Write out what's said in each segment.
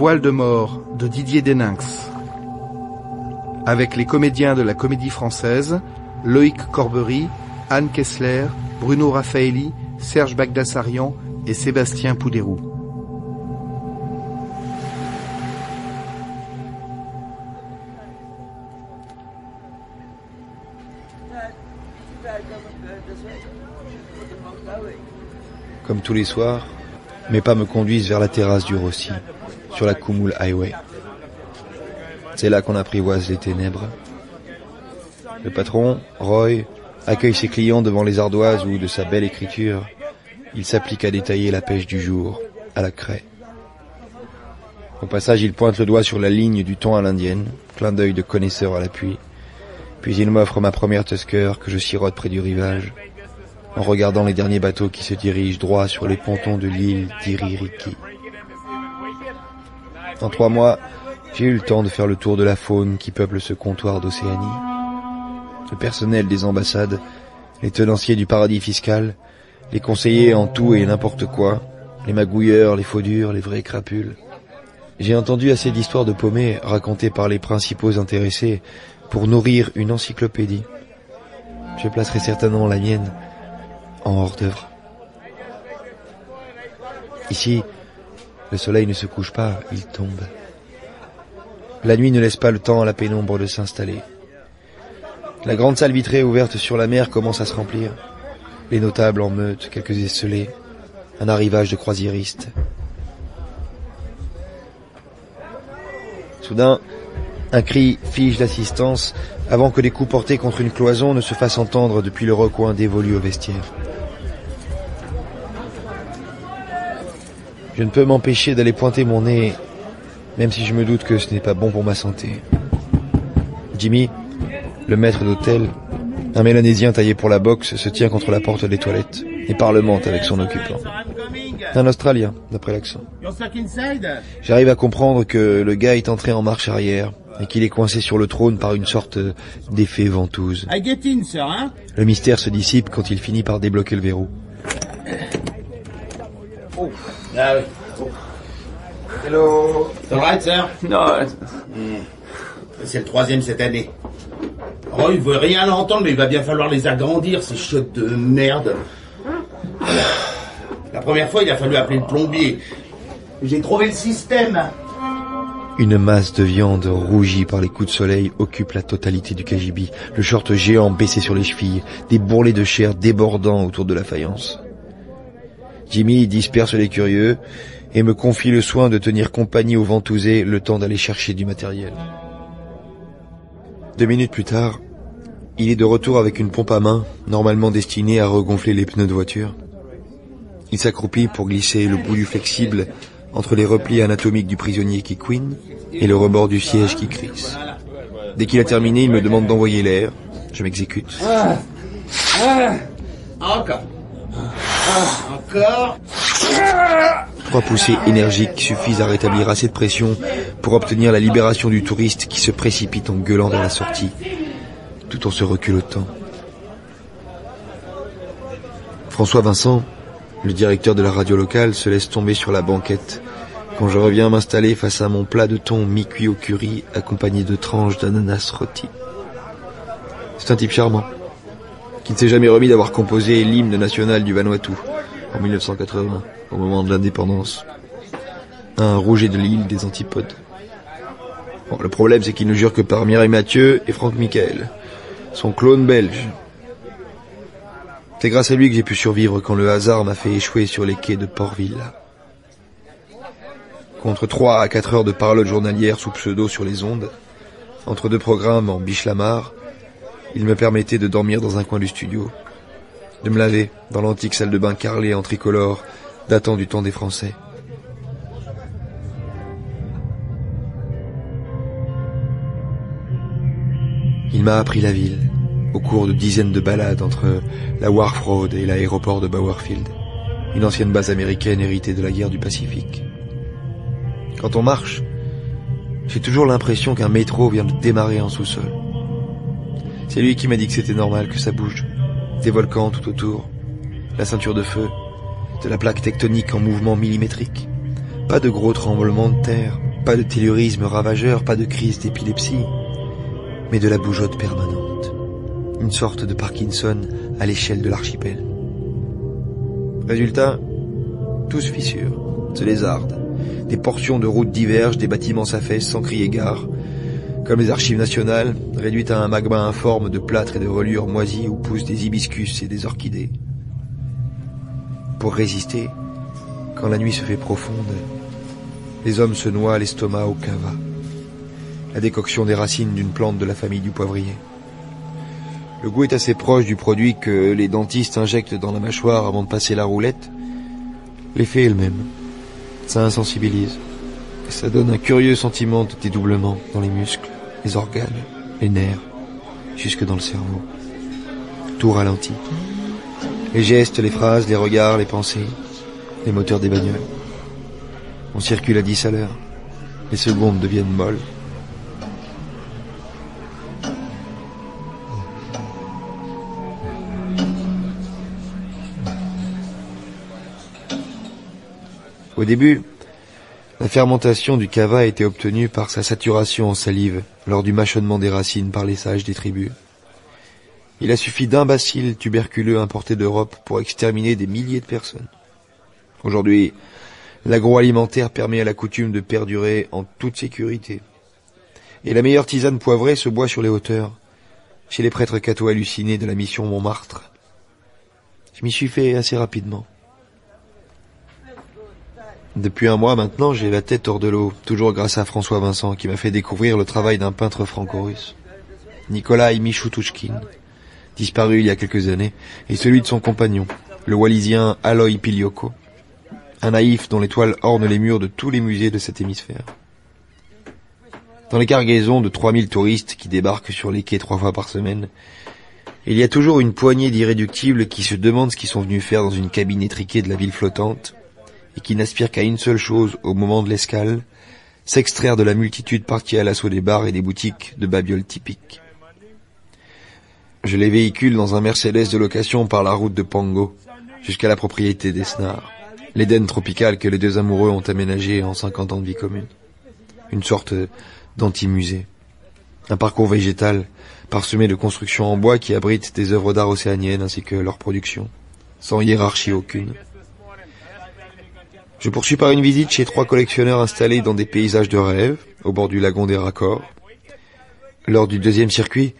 Voile de mort de Didier Deninx. Avec les comédiens de la Comédie Française, Loïc Corbery, Anne Kessler, Bruno Raffaelli, Serge Bagdassarian et Sébastien Poudérou. Comme tous les soirs, mes pas me conduisent vers la terrasse du Rossi, sur la Kumul Highway. C'est là qu'on apprivoise les ténèbres. Le patron, Roy, accueille ses clients devant les ardoises où, de sa belle écriture, il s'applique à détailler la pêche du jour, à la craie. Au passage, il pointe le doigt sur la ligne du ton à l'indienne, clin d'œil de connaisseur à l'appui. Puis il m'offre ma première Tusker que je sirote près du rivage, en regardant les derniers bateaux qui se dirigent droit sur les pontons de l'île d'Iririki. En trois mois, j'ai eu le temps de faire le tour de la faune qui peuple ce comptoir d'Océanie. Le personnel des ambassades, les tenanciers du paradis fiscal, les conseillers en tout et n'importe quoi, les magouilleurs, les faux durs, les vrais crapules. J'ai entendu assez d'histoires de paumés racontées par les principaux intéressés pour nourrir une encyclopédie. Je placerai certainement la mienne en hors d'œuvre. Ici, le soleil ne se couche pas, il tombe. La nuit ne laisse pas le temps à la pénombre de s'installer. La grande salle vitrée ouverte sur la mer commence à se remplir. Les notables en meute, quelques esselés, un arrivage de croisiéristes. Soudain, un cri fige l'assistance avant que des coups portés contre une cloison ne se fassent entendre depuis le recoin dévolu au vestiaire. Je ne peux m'empêcher d'aller pointer mon nez, même si je me doute que ce n'est pas bon pour ma santé. Jimmy, le maître d'hôtel, un mélanésien taillé pour la boxe, se tient contre la porte des toilettes et parlemente avec son occupant. Un Australien, d'après l'accent. J'arrive à comprendre que le gars est entré en marche arrière et qu'il est coincé sur le trône par une sorte d'effet ventouse. Le mystère se dissipe quand il finit par débloquer le verrou. Ah oui. Hello. It's all right, sir? No, C'est le troisième cette année. Oh, il veut rien entendre, mais il va bien falloir les agrandir, ces chiottes de merde. La première fois, il a fallu appeler le plombier. J'ai trouvé le système. Une masse de viande rougie par les coups de soleil occupe la totalité du KGB. Le short géant baissé sur les chevilles, des bourrelets de chair débordant autour de la faïence. Jimmy disperse les curieux et me confie le soin de tenir compagnie aux ventousés le temps d'aller chercher du matériel. Deux minutes plus tard, il est de retour avec une pompe à main, normalement destinée à regonfler les pneus de voiture. Il s'accroupit pour glisser le bout du flexible entre les replis anatomiques du prisonnier qui couine et le rebord du siège qui crisse. Dès qu'il a terminé, il me demande d'envoyer l'air. Je m'exécute. Encore. Trois poussées énergiques suffisent à rétablir assez de pression pour obtenir la libération du touriste qui se précipite en gueulant vers la sortie, tout en se reculotant. François Vincent, le directeur de la radio locale, se laisse tomber sur la banquette quand je reviens m'installer face à mon plat de thon mi-cuit au curry accompagné de tranches d'ananas rôti. C'est un type charmant, qui ne s'est jamais remis d'avoir composé l'hymne national du Vanuatu en 1980, au moment de l'indépendance. Un rouget de l'île des antipodes. Bon, le problème, c'est qu'il ne jure que par Mireille Mathieu et Franck Michael, son clone belge. C'est grâce à lui que j'ai pu survivre quand le hasard m'a fait échouer sur les quais de Portville. Contre trois à quatre heures de parole journalière sous pseudo sur les ondes, entre deux programmes en biche-lamar, il me permettait de dormir dans un coin du studio, de me laver dans l'antique salle de bain carrelée en tricolore datant du temps des Français. Il m'a appris la ville, au cours de dizaines de balades entre la Wharf Road et l'aéroport de Bowerfield, une ancienne base américaine héritée de la guerre du Pacifique. Quand on marche, j'ai toujours l'impression qu'un métro vient de démarrer en sous-sol. C'est lui qui m'a dit que c'était normal que ça bouge. Des volcans tout autour, la ceinture de feu, de la plaque tectonique en mouvement millimétrique. Pas de gros tremblements de terre, Pas de tellurisme ravageur, pas de crise d'épilepsie, mais de la bougeotte permanente. Une sorte de Parkinson à l'échelle de l'archipel. Résultat, tous fissures, se lézardent. Des portions de routes divergent, des bâtiments s'affaissent sans crier gare. Comme les archives nationales, réduites à un magma informe de plâtre et de relures moisies où poussent des hibiscus et des orchidées. Pour résister, quand la nuit se fait profonde, les hommes se noient l'estomac au cava. La décoction des racines d'une plante de la famille du poivrier. Le goût est assez proche du produit que les dentistes injectent dans la mâchoire avant de passer la roulette. L'effet est le même. Ça insensibilise. Ça donne un curieux sentiment de dédoublement dans les muscles, les organes, les nerfs, jusque dans le cerveau. Tout ralentit. Les gestes, les phrases, les regards, les pensées, les moteurs des bagnoles. On circule à 10 à l'heure. Les secondes deviennent molles. Au début, la fermentation du cava a été obtenue par sa saturation en salive lors du mâchonnement des racines par les sages des tribus. Il a suffi d'un bacille tuberculeux importé d'Europe pour exterminer des milliers de personnes. Aujourd'hui, l'agroalimentaire permet à la coutume de perdurer en toute sécurité. Et la meilleure tisane poivrée se boit sur les hauteurs, chez les prêtres cathos hallucinés de la mission Montmartre. Je m'y suis fait assez rapidement. Depuis un mois maintenant, j'ai la tête hors de l'eau, toujours grâce à François Vincent qui m'a fait découvrir le travail d'un peintre franco-russe. Nikolai Michoutouchkin, disparu il y a quelques années, et celui de son compagnon, le Wallisien Aloy Pilioko, un naïf dont les toiles ornent les murs de tous les musées de cet hémisphère. Dans les cargaisons de 3000 touristes qui débarquent sur les quais trois fois par semaine, il y a toujours une poignée d'irréductibles qui se demandent ce qu'ils sont venus faire dans une cabine étriquée de la ville flottante, et qui n'aspirent qu'à une seule chose au moment de l'escale, s'extraire de la multitude partie à l'assaut des bars et des boutiques de babioles typiques. Je les véhicule dans un Mercedes de location par la route de Pango, jusqu'à la propriété d'Esnar, l'Éden tropical que les deux amoureux ont aménagé en 50 ans de vie commune. Une sorte d'anti-musée. Un parcours végétal parsemé de constructions en bois qui abritent des œuvres d'art océaniennes ainsi que leur production, sans hiérarchie aucune. Je poursuis par une visite chez trois collectionneurs installés dans des paysages de rêve, au bord du lagon des raccords. Lors du deuxième circuit,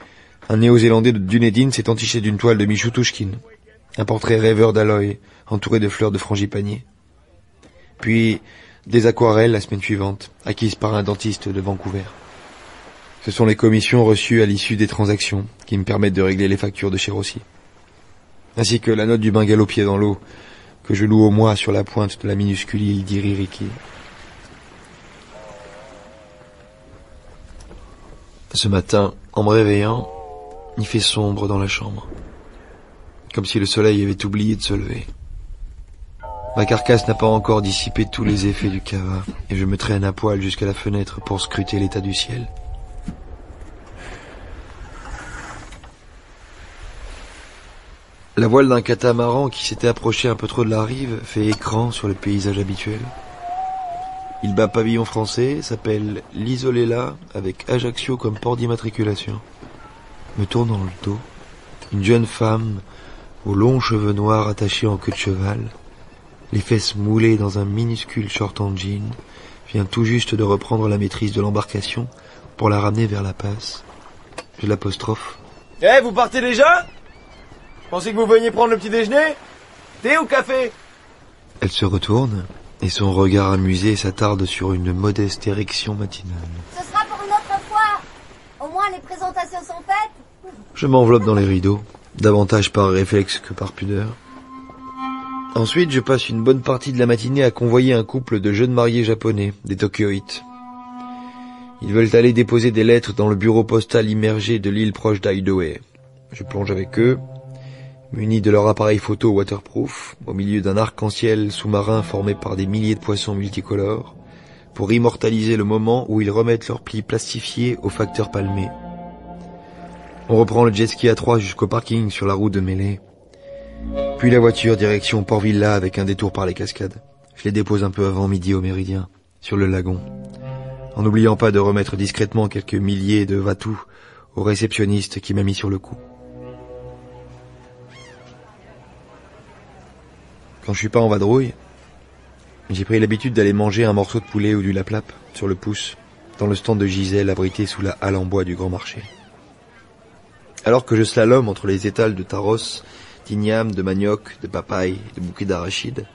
un néo-zélandais de Dunedin s'est entiché d'une toile de Michou Touchkin, un portrait rêveur d'Aloy, entouré de fleurs de frangipanier. Puis, des aquarelles la semaine suivante, acquises par un dentiste de Vancouver. Ce sont les commissions reçues à l'issue des transactions qui me permettent de régler les factures de chez Rossi. Ainsi que la note du bungalow pied dans l'eau, que je loue au mois sur la pointe de la minuscule île d'Iririki. Ce matin, en me réveillant, il fait sombre dans la chambre, comme si le soleil avait oublié de se lever. Ma carcasse n'a pas encore dissipé tous les effets du cava, et je me traîne à poil jusqu'à la fenêtre pour scruter l'état du ciel. La voile d'un catamaran qui s'était approché un peu trop de la rive fait écran sur le paysage habituel. Il bat pavillon français, s'appelle l'Isolela, avec Ajaccio comme port d'immatriculation. Me tournant le dos, une jeune femme aux longs cheveux noirs attachés en queue de cheval, les fesses moulées dans un minuscule short en jean, vient tout juste de reprendre la maîtrise de l'embarcation pour la ramener vers la passe. Je l'apostrophe. Eh, vous partez déjà? Pensez que vous veniez prendre le petit déjeuner? Thé ou café? Elle se retourne et son regard amusé s'attarde sur une modeste érection matinale. Ce sera pour une autre fois. Au moins les présentations sont faites. Je m'enveloppe dans les rideaux, davantage par réflexe que par pudeur. Ensuite, je passe une bonne partie de la matinée à convoyer un couple de jeunes mariés japonais, des Tokyoïtes. Ils veulent aller déposer des lettres dans le bureau postal immergé de l'île proche d'Hideaway. Je plonge avec eux, munis de leur appareil photo waterproof, au milieu d'un arc-en-ciel sous-marin formé par des milliers de poissons multicolores, pour immortaliser le moment où ils remettent leurs plis plastifiés au facteur palmé. On reprend le jet ski à trois jusqu'au parking sur la route de Mêlée. Puis la voiture direction Port-Villa avec un détour par les cascades. Je les dépose un peu avant midi au Méridien, sur le lagon. en n'oubliant pas de remettre discrètement quelques milliers de vatous au réceptionniste qui m'a mis sur le coup. Quand je suis pas en vadrouille, j'ai pris l'habitude d'aller manger un morceau de poulet ou du laplape sur le pouce, dans le stand de Gisèle abrité sous la halle en bois du grand marché. Alors que je slalome entre les étals de taros, d'igname, de manioc, de papaye, de bouquets d'arachides,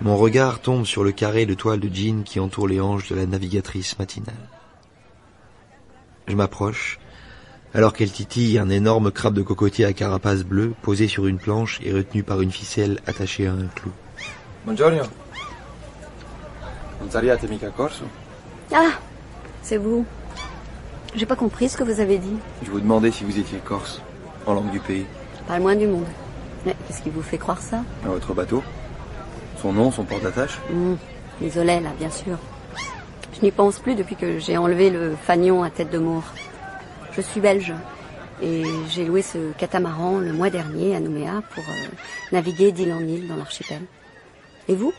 mon regard tombe sur le carré de toile de jean qui entoure les hanches de la navigatrice matinale. Je m'approche, alors qu'elle titille un énorme crabe de cocotier à carapace bleue posé sur une planche et retenu par une ficelle attachée à un clou. Buongiorno. Non sariate mica corso Ah, c'est vous. J'ai pas compris ce que vous avez dit. Je vous demandais si vous étiez corse, en langue du pays. Pas le moins du monde. Mais qu'est-ce qui vous fait croire ça? À votre bateau Son nom, son porte-attache Hum, Désolé, là, bien sûr. Je n'y pense plus depuis que j'ai enlevé le fanion à tête de mort. Je suis belge et j'ai loué ce catamaran le mois dernier à Nouméa pour euh, naviguer d'île en île dans l'archipel. Et vous?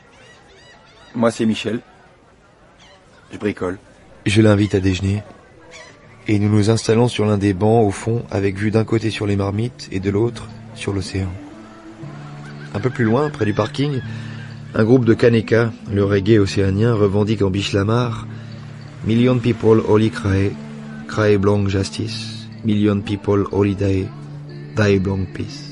Moi, c'est Michel. Je bricole. Je l'invite à déjeuner. Et nous nous installons sur l'un des bancs au fond avec vue d'un côté sur les marmites et de l'autre sur l'océan. Un peu plus loin, près du parking, un groupe de Kaneka, le reggae océanien, revendique en biche-lamar Million people holy cry, cry blanc justice, million people holy die, blanc peace.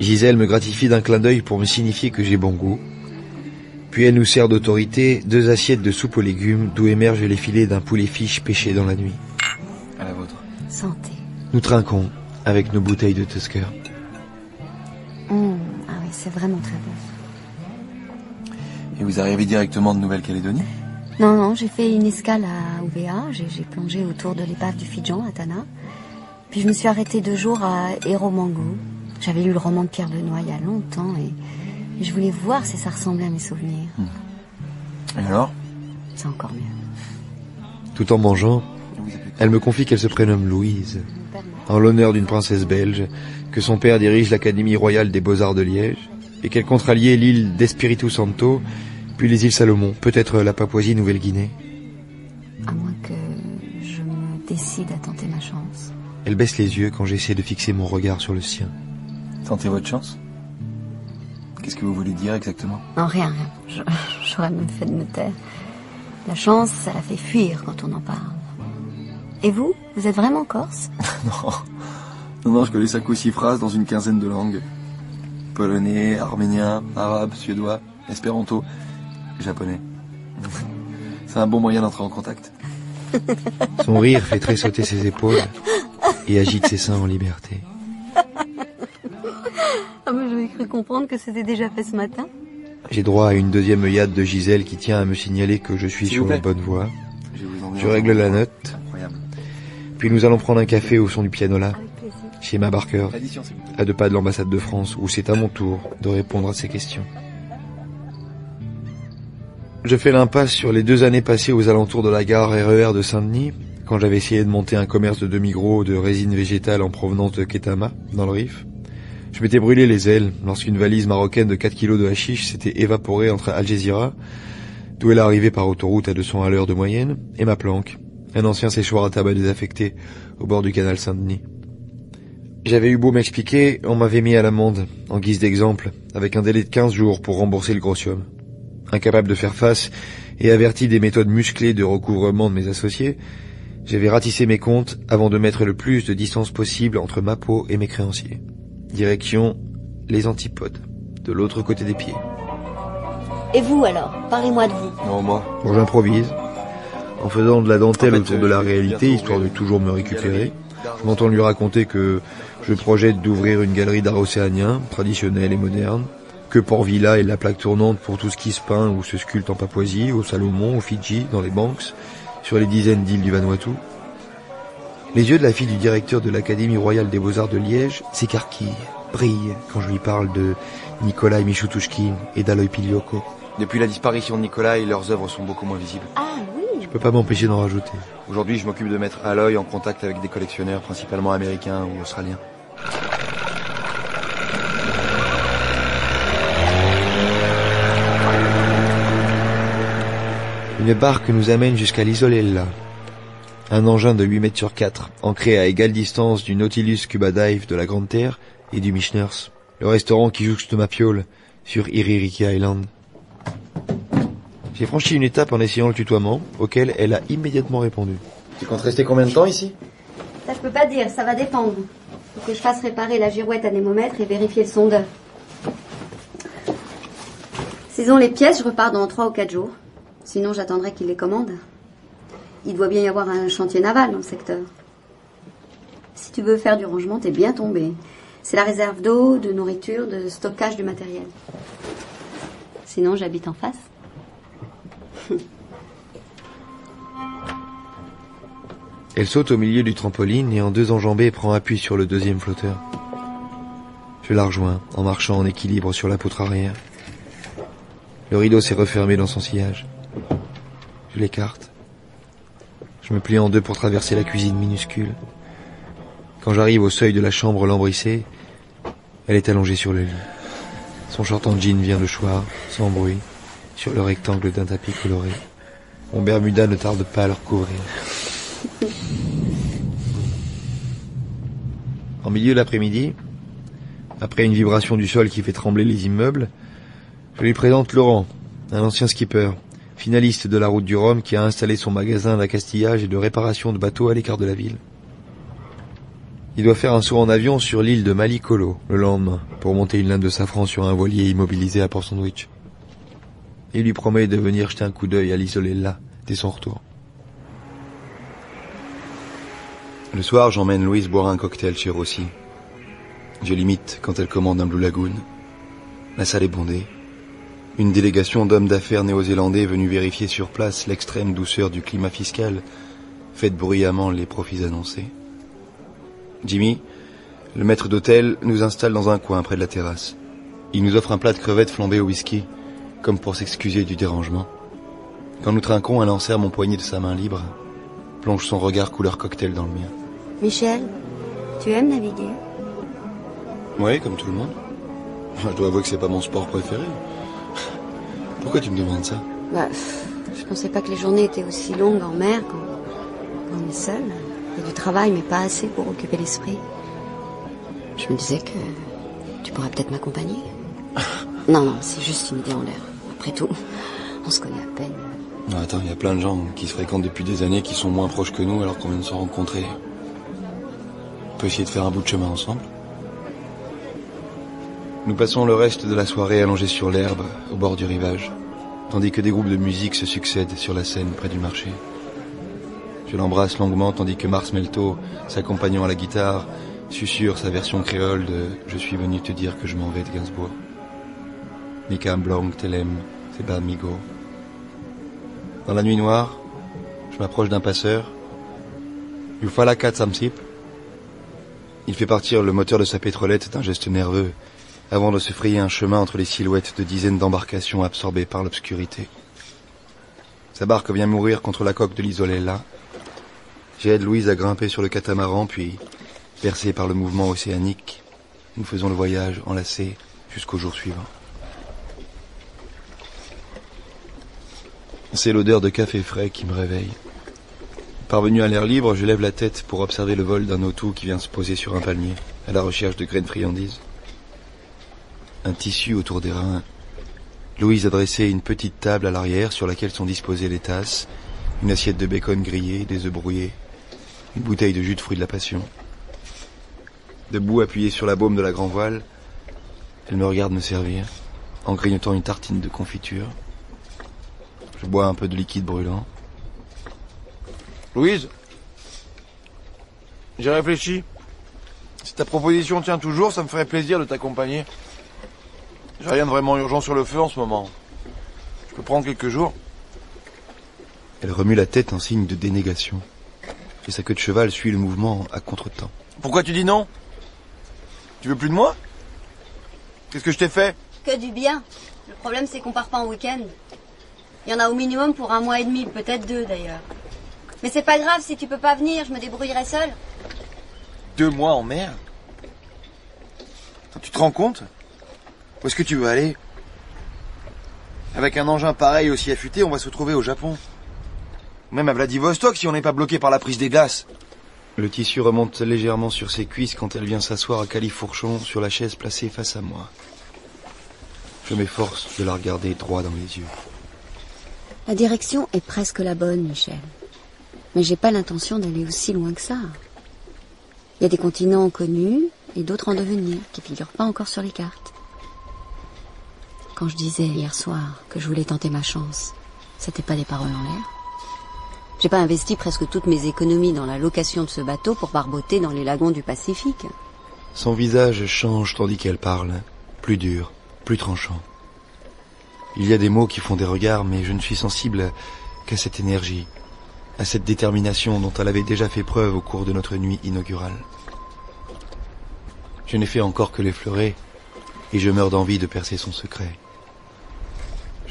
Gisèle me gratifie d'un clin d'œil pour me signifier que j'ai bon goût. Puis elle nous sert d'autorité deux assiettes de soupe aux légumes d'où émergent les filets d'un poulet fiche pêché dans la nuit. À la vôtre. Santé. Nous trinquons avec nos bouteilles de Tusker. Hum, Ah oui, c'est vraiment très bon. Et vous arrivez directement de Nouvelle-Calédonie? Non, non, j'ai fait une escale à Ouvéa. J'ai j'ai plongé autour de l'épave du Fidjan, à Tana. Puis je me suis arrêtée deux jours à Héromango. J'avais lu le roman de Pierre Benoît il y a longtemps et et je voulais voir si ça ressemblait à mes souvenirs. Et alors? C'est encore mieux. Tout en mangeant, elle me confie qu'elle se prénomme Louise, en l'honneur d'une princesse belge, que son père dirige l'Académie royale des beaux-arts de Liège, et qu'elle compte rallier l'île d'Espiritu Santo, puis les îles Salomon, peut-être la Papouasie-Nouvelle-Guinée. À moins que je me décide à tenter ma chance. Elle baisse les yeux quand j'essaie de fixer mon regard sur le sien. Tentez votre chance Qu'est-ce que vous voulez dire exactement? Non, rien, rien. J'aurais même fait de me taire. La chance, ça la fait fuir quand on en parle. Et vous? Vous êtes vraiment corse? Non. Non, non, je connais cinq ou six phrases dans une quinzaine de langues. Polonais, arménien, arabe, suédois, espéranto, japonais. C'est un bon moyen d'entrer en contact. Son rire fait tressauter ses épaules et agite ses seins en liberté. Ah, mais j'avais cru comprendre que c'était déjà fait ce matin. J'ai droit à une deuxième œillade de Gisèle qui tient à me signaler que je suis sur la bonne voie. Je, vous règle la note. Incroyable. Puis nous allons prendre un café au son du pianola, Avec plaisir. chez ma Barker, à deux pas de l'ambassade de France, où c'est à mon tour de répondre à ces questions. Je fais l'impasse sur les deux années passées aux alentours de la gare RER de Saint-Denis, quand j'avais essayé de monter un commerce de demi-gros de résine végétale en provenance de Ketama, dans le Rif. Je m'étais brûlé les ailes lorsqu'une valise marocaine de 4 kilos de hashish s'était évaporée entre Algésiras, d'où elle arrivait par autoroute à 200 à l'heure de moyenne, et ma planque, un ancien séchoir à tabac désaffecté au bord du canal Saint-Denis. J'avais eu beau m'expliquer, on m'avait mis à l'amende, en guise d'exemple, avec un délai de 15 jours pour rembourser le grossium. Incapable de faire face et averti des méthodes musclées de recouvrement de mes associés, j'avais ratissé mes comptes avant de mettre le plus de distance possible entre ma peau et mes créanciers. Direction les antipodes, de l'autre côté des pieds. Et vous alors? Parlez-moi de vous. Non, moi. Bon, j'improvise, en faisant de la dentelle En fait, autour de la euh, je vais réalité, histoire de toujours me récupérer. Je m'entends lui raconter que je projette d'ouvrir une galerie d'art océanien, traditionnelle et moderne, que Port-Villa est la plaque tournante pour tout ce qui se peint ou se sculpte en Papouasie, au Salomon, au Fidji, dans les Banks, sur les dizaines d'îles du Vanuatu. Les yeux de la fille du directeur de l'Académie royale des beaux-arts de Liège s'écarquillent, brillent quand je lui parle de Nikolai Michutouchkin et d'Aloy Pilioko. Depuis la disparition de Nicolas, leurs œuvres sont beaucoup moins visibles. Ah oui Je peux pas m'empêcher d'en rajouter. Aujourd'hui, je m'occupe de mettre Aloy en contact avec des collectionneurs, principalement américains ou australiens. Une barque nous amène jusqu'à l'Isolella. Un engin de 8 mètres sur 4, ancré à égale distance du Nautilus Cuba Dive de la Grande Terre et du Mishners, le restaurant qui jouxte ma piole sur Iririki Island. J'ai franchi une étape en essayant le tutoiement, auquel elle a immédiatement répondu. Tu comptes rester combien de temps ici? Ça, je peux pas dire, ça va dépendre. Faut que je fasse réparer la girouette anémomètre et vérifier le sondeur. S'ils ont les pièces, je repars dans 3 ou 4 jours. Sinon, j'attendrai qu'ils les commandent. Il doit bien y avoir un chantier naval dans le secteur. Si tu veux faire du rangement, t'es bien tombé. C'est la réserve d'eau, de nourriture, de stockage du matériel. Sinon, j'habite en face. Elle saute au milieu du trampoline et en deux enjambées prend appui sur le deuxième flotteur. Je la rejoins en marchant en équilibre sur la poutre arrière. Le rideau s'est refermé dans son sillage. Je l'écarte. Je me plie en deux pour traverser la cuisine minuscule. Quand j'arrive au seuil de la chambre lambrissée, elle est allongée sur le lit. Son short en jean vient de choir, sans bruit, sur le rectangle d'un tapis coloré. Mon Bermuda ne tarde pas à le recouvrir. En milieu d'après-midi, après une vibration du sol qui fait trembler les immeubles, je lui présente Laurent, un ancien skipper, finaliste de la route du Rhum qui a installé son magasin d'accastillage et de réparation de bateaux à l'écart de la ville. Il doit faire un saut en avion sur l'île de Malikolo le lendemain pour monter une lame de safran sur un voilier immobilisé à Port Sandwich. Il lui promet de venir jeter un coup d'œil à l'isolé là, dès son retour. Le soir, j'emmène Louise boire un cocktail chez Rossi. Je limite quand elle commande un Blue Lagoon. La salle est bondée. Une délégation d'hommes d'affaires néo-zélandais venus vérifier sur place l'extrême douceur du climat fiscal fait bruyamment les profits annoncés. Jimmy, le maître d'hôtel, nous installe dans un coin près de la terrasse. Il nous offre un plat de crevettes flambées au whisky, comme pour s'excuser du dérangement. Quand nous trinquons, elle en serre mon poignet de sa main libre, plonge son regard couleur cocktail dans le mien. Michel, tu aimes naviguer? Oui, comme tout le monde. Je dois avouer que c'est pas mon sport préféré. Pourquoi tu me demandes ça Bah, je pensais pas que les journées étaient aussi longues en mer quand, quand on est seul. Il y a du travail, mais pas assez pour occuper l'esprit. Je me disais que tu pourrais peut-être m'accompagner. non, non, c'est juste une idée en l'air. Après tout, on se connaît à peine. Non, Attends, il y a plein de gens qui se fréquentent depuis des années qui sont moins proches que nous alors qu'on vient de se rencontrer. On peut essayer de faire un bout de chemin ensemble. Nous passons le reste de la soirée allongés sur l'herbe, au bord du rivage, tandis que des groupes de musique se succèdent sur la scène près du marché. Je l'embrasse longuement tandis que Mars Melto, s'accompagnant à la guitare, susurre sa version créole de Je suis venu te dire que je m'en vais de Gainsbourg. Blanc Telem. Dans la nuit noire, je m'approche d'un passeur. Yufala Katsamsip. Il fait partir le moteur de sa pétrolette d'un geste nerveux, avant de se frayer un chemin entre les silhouettes de dizaines d'embarcations absorbées par l'obscurité. Sa barque vient mourir contre la coque de l'Isolella. J'aide Louise à grimper sur le catamaran, puis, bercé par le mouvement océanique, nous faisons le voyage enlacé jusqu'au jour suivant. C'est l'odeur de café frais qui me réveille. Parvenu à l'air libre, je lève la tête pour observer le vol d'un auto qui vient se poser sur un palmier, à la recherche de graines friandises. Un tissu autour des reins. Louise a dressé une petite table à l'arrière sur laquelle sont disposées les tasses, une assiette de bacon grillé, des œufs brouillés, une bouteille de jus de fruits de la passion. Debout, appuyée sur la baume de la grand voile, elle me regarde me servir, en grignotant une tartine de confiture. Je bois un peu de liquide brûlant. Louise J'ai réfléchi. Si ta proposition tient toujours, ça me ferait plaisir de t'accompagner. J'ai rien de vraiment urgent sur le feu en ce moment. Je peux prendre quelques jours. Elle remue la tête en signe de dénégation. Et sa queue de cheval suit le mouvement à contre-temps. Pourquoi tu dis non? Tu veux plus de moi? Qu'est-ce que je t'ai fait? Que du bien. Le problème, c'est qu'on part pas en week-end. Il y en a au minimum pour un mois et demi, peut-être deux d'ailleurs. Mais c'est pas grave, si tu peux pas venir, je me débrouillerai seule. Deux mois en mer? Tu te rends compte? Où est-ce que tu veux aller Avec un engin pareil aussi affûté, on va se retrouver au Japon. Même à Vladivostok si on n'est pas bloqué par la prise des glaces. Le tissu remonte légèrement sur ses cuisses quand elle vient s'asseoir à califourchon sur la chaise placée face à moi. Je m'efforce de la regarder droit dans les yeux. La direction est presque la bonne, Michel. Mais j'ai pas l'intention d'aller aussi loin que ça. Il y a des continents connus et d'autres en devenir qui figurent pas encore sur les cartes. Quand je disais hier soir que je voulais tenter ma chance, c'était pas des paroles en l'air. J'ai pas investi presque toutes mes économies dans la location de ce bateau pour barboter dans les lagons du Pacifique. Son visage change tandis qu'elle parle, plus dur, plus tranchant. Il y a des mots qui font des regards, mais je ne suis sensible qu'à cette énergie, à cette détermination dont elle avait déjà fait preuve au cours de notre nuit inaugurale. Je n'ai fait encore que l'effleurer, et je meurs d'envie de percer son secret.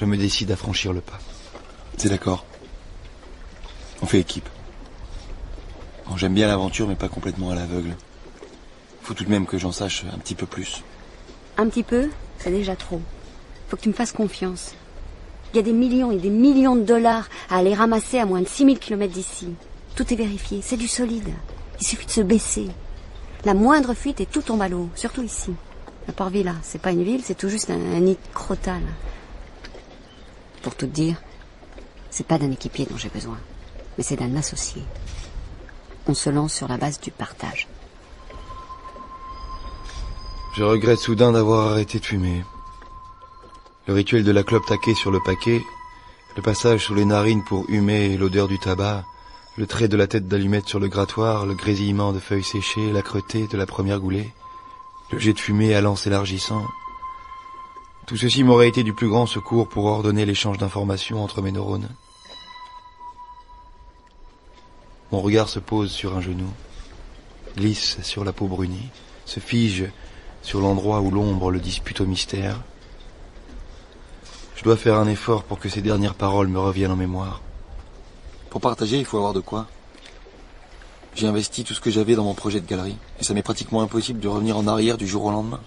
Je me décide à franchir le pas. C'est d'accord? On fait équipe. Bon, J'aime bien l'aventure, mais pas complètement à l'aveugle. Faut tout de même que j'en sache un petit peu plus. Un petit peu, c'est déjà trop. Faut que tu me fasses confiance. Il y a des millions et des millions de dollars à aller ramasser à moins de 6000 kilomètres d'ici. Tout est vérifié, c'est du solide. Il suffit de se baisser. La moindre fuite et tout tombe à l'eau, surtout ici. À Port-Villa, c'est pas une ville, c'est tout juste un, un nid crotal. Pour tout dire, c'est pas d'un équipier dont j'ai besoin, mais c'est d'un associé. On se lance sur la base du partage. Je regrette soudain d'avoir arrêté de fumer. Le rituel de la clope taquée sur le paquet, le passage sous les narines pour humer l'odeur du tabac, le trait de la tête d'allumette sur le grattoir, le grésillement de feuilles séchées, l'âcreté de la première goulée, le jet de fumée allant s'élargissant. Tout ceci m'aurait été du plus grand secours pour ordonner l'échange d'informations entre mes neurones. Mon regard se pose sur un genou, glisse sur la peau brunie, se fige sur l'endroit où l'ombre le dispute au mystère. Je dois faire un effort pour que ces dernières paroles me reviennent en mémoire. Pour partager, il faut avoir de quoi. J'ai investi tout ce que j'avais dans mon projet de galerie, et ça m'est pratiquement impossible de revenir en arrière du jour au lendemain.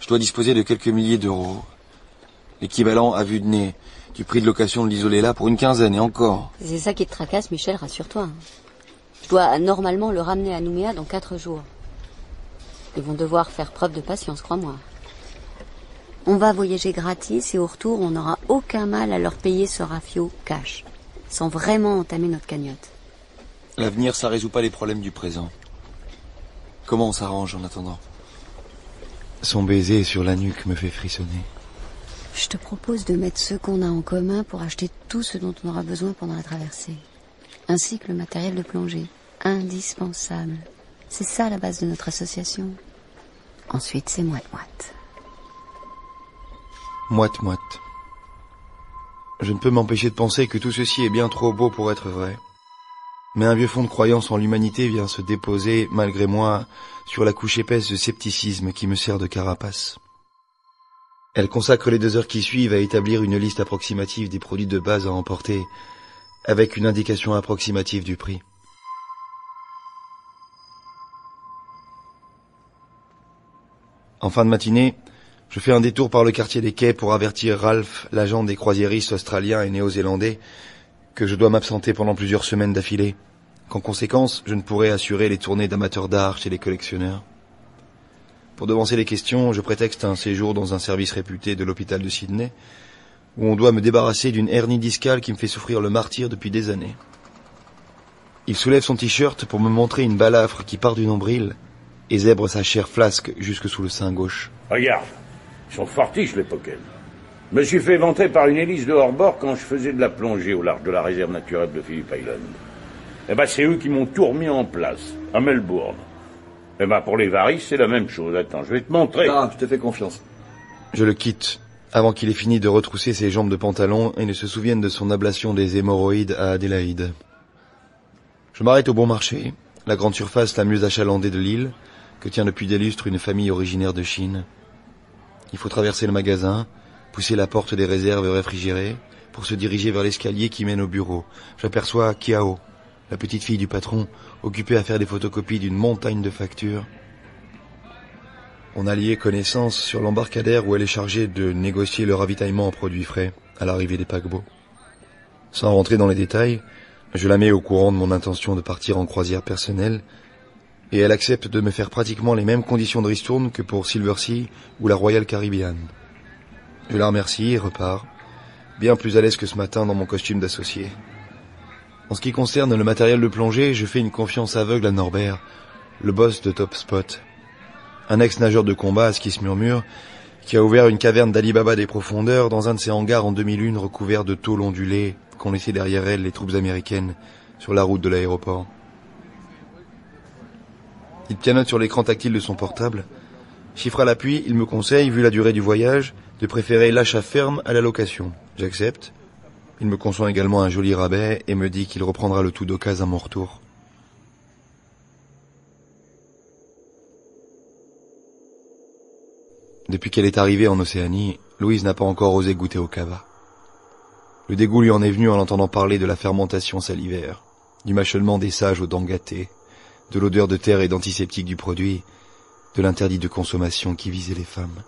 Je dois disposer de quelques milliers d'euros, l'équivalent à vue de nez du prix de location de l'isolé là pour une quinzaine et encore. C'est ça qui te tracasse, Michel, rassure-toi. Je dois normalement le ramener à Nouméa dans quatre jours. Ils vont devoir faire preuve de patience, crois-moi. On va voyager gratis et au retour, on n'aura aucun mal à leur payer ce rafio cash, sans vraiment entamer notre cagnotte. L'avenir, ça résout pas les problèmes du présent. Comment on s'arrange en attendant? Son baiser sur la nuque me fait frissonner. Je te propose de mettre ce qu'on a en commun pour acheter tout ce dont on aura besoin pendant la traversée, ainsi que le matériel de plongée, indispensable. C'est ça la base de notre association. Ensuite, c'est moite-moite. Moite-moite. Je ne peux m'empêcher de penser que tout ceci est bien trop beau pour être vrai. Mais un vieux fond de croyance en l'humanité vient se déposer, malgré moi, sur la couche épaisse de scepticisme qui me sert de carapace. Elle consacre les deux heures qui suivent à établir une liste approximative des produits de base à emporter, avec une indication approximative du prix. En fin de matinée, je fais un détour par le quartier des quais pour avertir Ralph, l'agent des croisiéristes australiens et néo-zélandais, que je dois m'absenter pendant plusieurs semaines d'affilée, qu'en conséquence, je ne pourrai assurer les tournées d'amateurs d'art chez les collectionneurs. Pour devancer les questions, je prétexte un séjour dans un service réputé de l'hôpital de Sydney, où on doit me débarrasser d'une hernie discale qui me fait souffrir le martyr depuis des années. Il soulève son t-shirt pour me montrer une balafre qui part du nombril et zèbre sa chair flasque jusque sous le sein gauche. Regarde, ils sont fortiches les. Je me suis fait éventrer par une hélice de hors-bord quand je faisais de la plongée au large de la réserve naturelle de Phillip Island. Eh ben, c'est eux qui m'ont tout remis en place, à Melbourne. Eh ben, pour les varices, c'est la même chose. Attends, je vais te montrer. Ah, je te fais confiance. Je le quitte, avant qu'il ait fini de retrousser ses jambes de pantalon et ne se souvienne de son ablation des hémorroïdes à Adélaïde. Je m'arrête au bon marché, la grande surface la mieux achalandée de l'île, que tient depuis des lustres une famille originaire de Chine. Il faut traverser le magasin, pousser la porte des réserves réfrigérées, pour se diriger vers l'escalier qui mène au bureau. J'aperçois Kiao, la petite fille du patron, occupée à faire des photocopies d'une montagne de factures. On a lié connaissance sur l'embarcadère où elle est chargée de négocier le ravitaillement en produits frais à l'arrivée des paquebots. Sans rentrer dans les détails, je la mets au courant de mon intention de partir en croisière personnelle, et elle accepte de me faire pratiquement les mêmes conditions de ristourne que pour Silversea ou la Royal Caribbean. Je la remercie et repars, bien plus à l'aise que ce matin dans mon costume d'associé. En ce qui concerne le matériel de plongée, je fais une confiance aveugle à Norbert, le boss de Top Spot. Un ex-nageur de combat, à ce qui se murmure, qui a ouvert une caverne d'Alibaba des profondeurs dans un de ses hangars en 2001 recouvert de tôles ondulées qu'ont laissé derrière elles les troupes américaines sur la route de l'aéroport. Il pianote sur l'écran tactile de son portable. Chiffre à l'appui, il me conseille, vu la durée du voyage, de préférer l'achat ferme à la location. J'accepte. Il me conçoit également un joli rabais et me dit qu'il reprendra le tout d'occasion à mon retour. Depuis qu'elle est arrivée en Océanie, Louise n'a pas encore osé goûter au cava. Le dégoût lui en est venu en entendant parler de la fermentation salivaire, du mâchonnement des sages aux dents gâtées, de l'odeur de terre et d'antiseptique du produit, de l'interdit de consommation qui visait les femmes.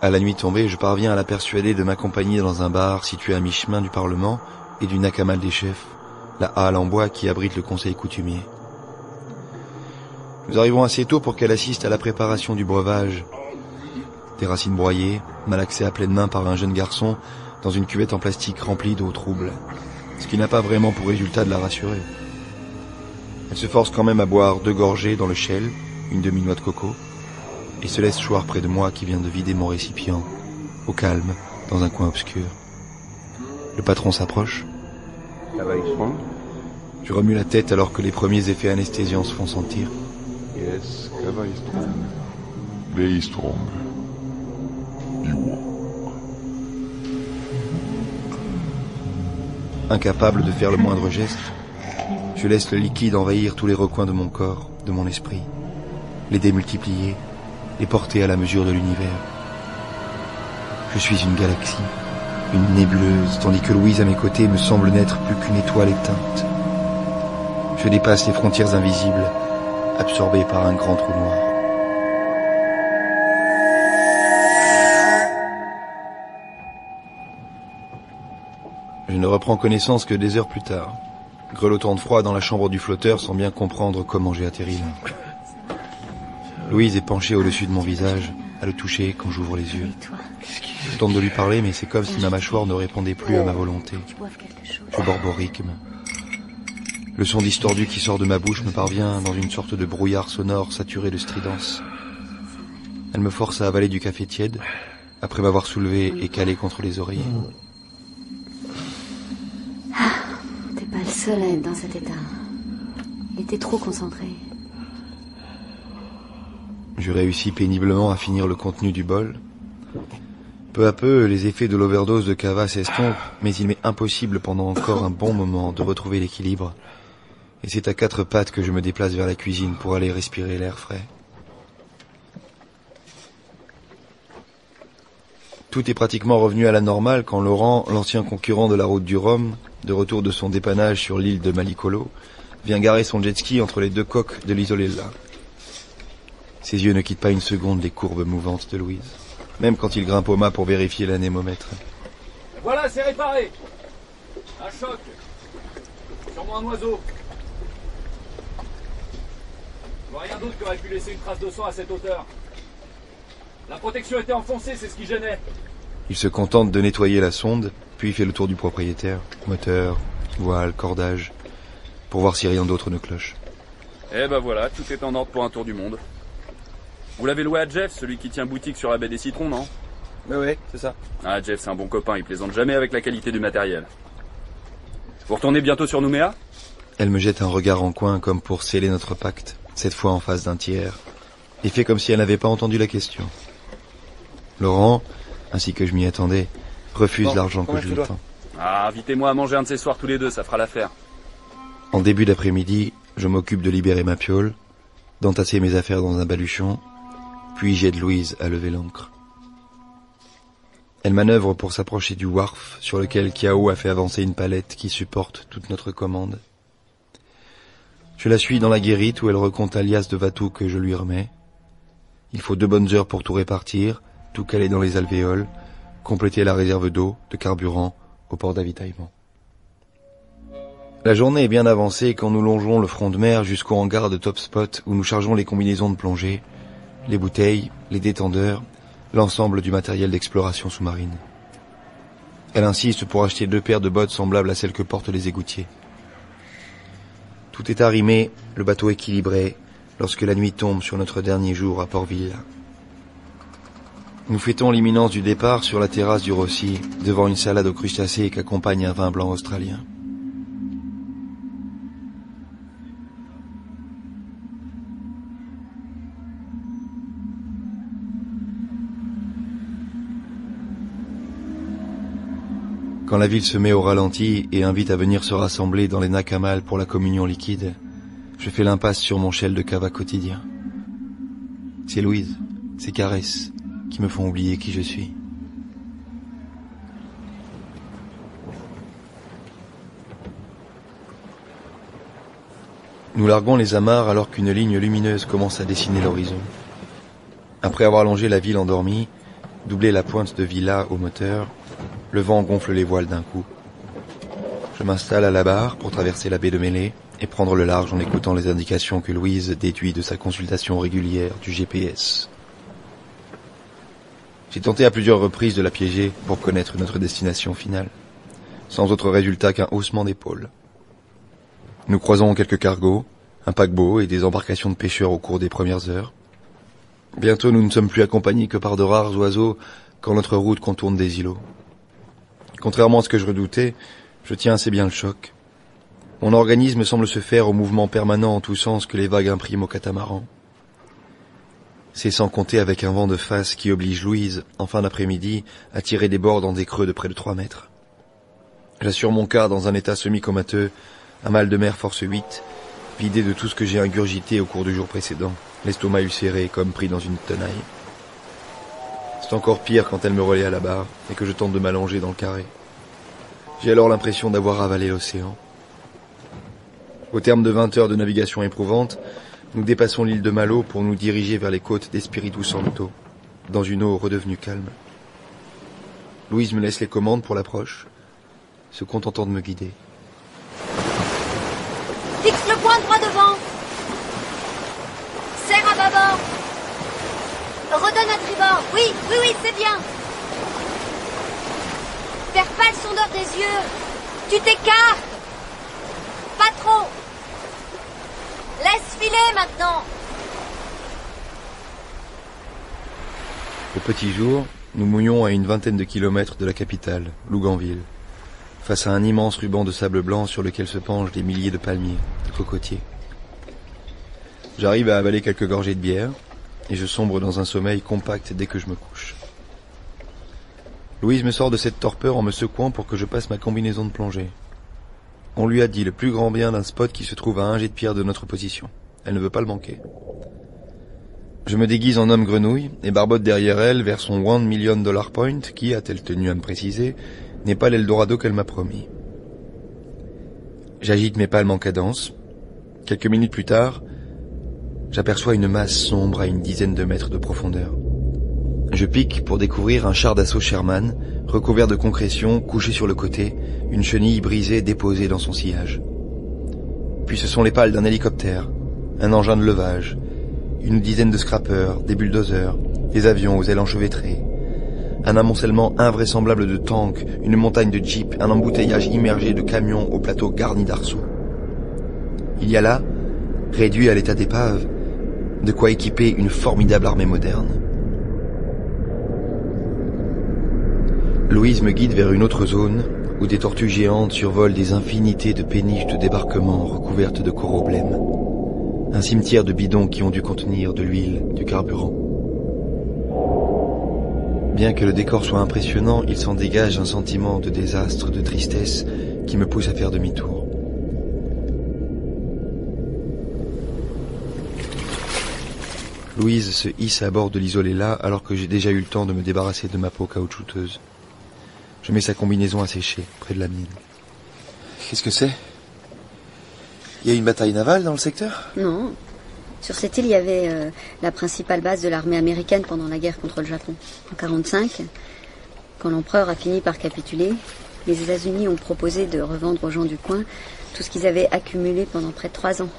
À la nuit tombée, je parviens à la persuader de m'accompagner dans un bar situé à mi-chemin du Parlement et du Nakamal des chefs, la halle en bois qui abrite le conseil coutumier. Nous arrivons assez tôt pour qu'elle assiste à la préparation du breuvage. Des racines broyées, malaxées à pleine main par un jeune garçon dans une cuvette en plastique remplie d'eau trouble, ce qui n'a pas vraiment pour résultat de la rassurer. Elle se force quand même à boire deux gorgées dans le shell, une demi-noix de coco, et se laisse choir près de moi qui vient de vider mon récipient, au calme, dans un coin obscur. Le patron s'approche. Je remue la tête alors que les premiers effets anesthésiants se font sentir. Yes, Kava is strong. Very strong. You Incapable de faire le moindre geste, je laisse le liquide envahir tous les recoins de mon corps, de mon esprit, les démultiplier, les porter à la mesure de l'univers. Je suis une galaxie, une nébuleuse, tandis que Louise à mes côtés me semble n'être plus qu'une étoile éteinte. Je dépasse les frontières invisibles, absorbé par un grand trou noir. Je ne reprends connaissance que des heures plus tard, grelottant de froid dans la chambre du flotteur sans bien comprendre comment j'ai atterri là. Louise est penchée au-dessus de mon visage, à le toucher quand j'ouvre les yeux. Je tente de lui parler, mais c'est comme si ma mâchoire ne répondait plus à ma volonté. Je borborigme. Le son distordu qui sort de ma bouche me parvient dans une sorte de brouillard sonore saturé de stridence. Elle me force à avaler du café tiède, après m'avoir soulevé et calé contre les oreillers. Ah, t'es pas le seul à être dans cet état. Il était trop concentré. Je réussis péniblement à finir le contenu du bol. Peu à peu, les effets de l'overdose de cava s'estompent, mais il m'est impossible pendant encore un bon moment de retrouver l'équilibre. Et c'est à quatre pattes que je me déplace vers la cuisine pour aller respirer l'air frais. Tout est pratiquement revenu à la normale quand Laurent, l'ancien concurrent de la route du Rhum, de retour de son dépannage sur l'île de Malicolo, vient garer son jet ski entre les deux coques de l'isolella. Ses yeux ne quittent pas une seconde les courbes mouvantes de Louise, même quand il grimpe au mât pour vérifier l'anémomètre. Voilà, c'est réparé. Un choc. Sûrement un oiseau. Je vois rien d'autre qui aurait pu laisser une trace de sang à cette hauteur. La protection était enfoncée, c'est ce qui gênait. Il se contente de nettoyer la sonde, puis fait le tour du propriétaire. Moteur, voile, cordage, pour voir si rien d'autre ne cloche. Eh ben voilà, tout est en ordre pour un tour du monde. Vous l'avez loué à Jeff, celui qui tient boutique sur la baie des Citrons, non? Oui, oui, c'est ça. Ah, Jeff, c'est un bon copain, il plaisante jamais avec la qualité du matériel. Vous retournez bientôt sur Nouméa? Elle me jette un regard en coin comme pour sceller notre pacte, cette fois en face d'un tiers, et fait comme si elle n'avait pas entendu la question. Laurent, ainsi que je m'y attendais, refuse Bon, l'argent que je lui tends. Ah, invitez-moi à manger un de ces soirs tous les deux, ça fera l'affaire. En début d'après-midi, je m'occupe de libérer ma piole, d'entasser mes affaires dans un baluchon, puis j'aide Louise à lever l'ancre. Elle manœuvre pour s'approcher du wharf sur lequel Kiao a fait avancer une palette qui supporte toute notre commande. Je la suis dans la guérite où elle recompte l'alias de Vatou que je lui remets. Il faut deux bonnes heures pour tout répartir, tout caler dans les alvéoles, compléter la réserve d'eau, de carburant au port d'avitaillement. La journée est bien avancée quand nous longeons le front de mer jusqu'au hangar de Top Spot où nous chargeons les combinaisons de plongée, les bouteilles, les détendeurs, l'ensemble du matériel d'exploration sous-marine. Elle insiste pour acheter deux paires de bottes semblables à celles que portent les égoutiers. Tout est arrimé, le bateau équilibré, lorsque la nuit tombe sur notre dernier jour à Port-Villa. Nous fêtons l'imminence du départ sur la terrasse du Rossi, devant une salade aux crustacés qu'accompagne un vin blanc australien. Quand la ville se met au ralenti et invite à venir se rassembler dans les Nakamal pour la communion liquide, je fais l'impasse sur mon shell de cava quotidien. C'est Louise, ses caresses, qui me font oublier qui je suis. Nous larguons les amarres alors qu'une ligne lumineuse commence à dessiner l'horizon. Après avoir longé la ville endormie, doublé la pointe de Villa au moteur, le vent gonfle les voiles d'un coup. Je m'installe à la barre pour traverser la baie de Mêlée et prendre le large en écoutant les indications que Louise déduit de sa consultation régulière du GPS. J'ai tenté à plusieurs reprises de la piéger pour connaître notre destination finale, sans autre résultat qu'un haussement d'épaule. Nous croisons quelques cargos, un paquebot et des embarcations de pêcheurs au cours des premières heures. Bientôt nous ne sommes plus accompagnés que par de rares oiseaux quand notre route contourne des îlots. Contrairement à ce que je redoutais, je tiens assez bien le choc. Mon organisme semble se faire au mouvement permanent en tous sens que les vagues impriment au catamaran. C'est sans compter avec un vent de face qui oblige Louise, en fin d'après-midi, à tirer des bords dans des creux de près de trois mètres. J'assure mon cas dans un état semi-comateux, un mal de mer force 8, vidé de tout ce que j'ai ingurgité au cours du jour précédent, l'estomac ulcéré comme pris dans une tenaille. C'est encore pire quand elle me relaie à la barre et que je tente de m'allonger dans le carré. J'ai alors l'impression d'avoir avalé l'océan. Au terme de 20 heures de navigation éprouvante, nous dépassons l'île de Malo pour nous diriger vers les côtes d'Espiritu Santo, dans une eau redevenue calme. Louise me laisse les commandes pour l'approche, se contentant de me guider. Fixe le point droit devant. Serre à bâbord. Redonne à tribord. Oui, oui, oui, c'est bien. Perds pas le sondeur des yeux. Tu t'écartes. Pas trop. Laisse filer maintenant. Au petit jour, nous mouillons à une vingtaine de kilomètres de la capitale, Luganville, face à un immense ruban de sable blanc sur lequel se penchent des milliers de palmiers, de cocotiers. J'arrive à avaler quelques gorgées de bière, et je sombre dans un sommeil compact dès que je me couche. Louise me sort de cette torpeur en me secouant pour que je passe ma combinaison de plongée. On lui a dit le plus grand bien d'un spot qui se trouve à un jet de pierre de notre position. Elle ne veut pas le manquer. Je me déguise en homme grenouille et barbote derrière elle vers son one million dollar point qui, a-t-elle tenu à me préciser, n'est pas l'Eldorado qu'elle m'a promis. J'agite mes palmes en cadence. Quelques minutes plus tard, j'aperçois une masse sombre à une dizaine de mètres de profondeur. Je pique pour découvrir un char d'assaut Sherman, recouvert de concrétion, couché sur le côté, une chenille brisée déposée dans son sillage. Puis ce sont les pales d'un hélicoptère, un engin de levage, une dizaine de scrappers, des bulldozers, des avions aux ailes enchevêtrées, un amoncellement invraisemblable de tanks, une montagne de jeeps, un embouteillage immergé de camions au plateau garni d'arceaux. Il y a là, réduit à l'état d'épave, de quoi équiper une formidable armée moderne. Louise me guide vers une autre zone où des tortues géantes survolent des infinités de péniches de débarquement recouvertes de coraux blêmes. Un cimetière de bidons qui ont dû contenir de l'huile, du carburant. Bien que le décor soit impressionnant, il s'en dégage un sentiment de désastre, de tristesse qui me pousse à faire demi-tour. Louise se hisse à bord de l'isolé-là alors que j'ai déjà eu le temps de me débarrasser de ma peau caoutchouteuse. Je mets sa combinaison à sécher, près de la mienne. Qu'est-ce que c'est? Il y a une bataille navale dans le secteur? Non. Sur cette île, il y avait euh, la principale base de l'armée américaine pendant la guerre contre le Japon, en 1945. Quand l'empereur a fini par capituler, les États-Unis ont proposé de revendre aux gens du coin tout ce qu'ils avaient accumulé pendant près de trois ans,